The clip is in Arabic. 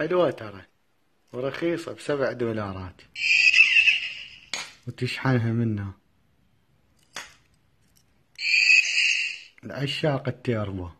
حلوة ترى. ورخيصة بسبع دولارات. وتشحنها منها. العشاق التيربو.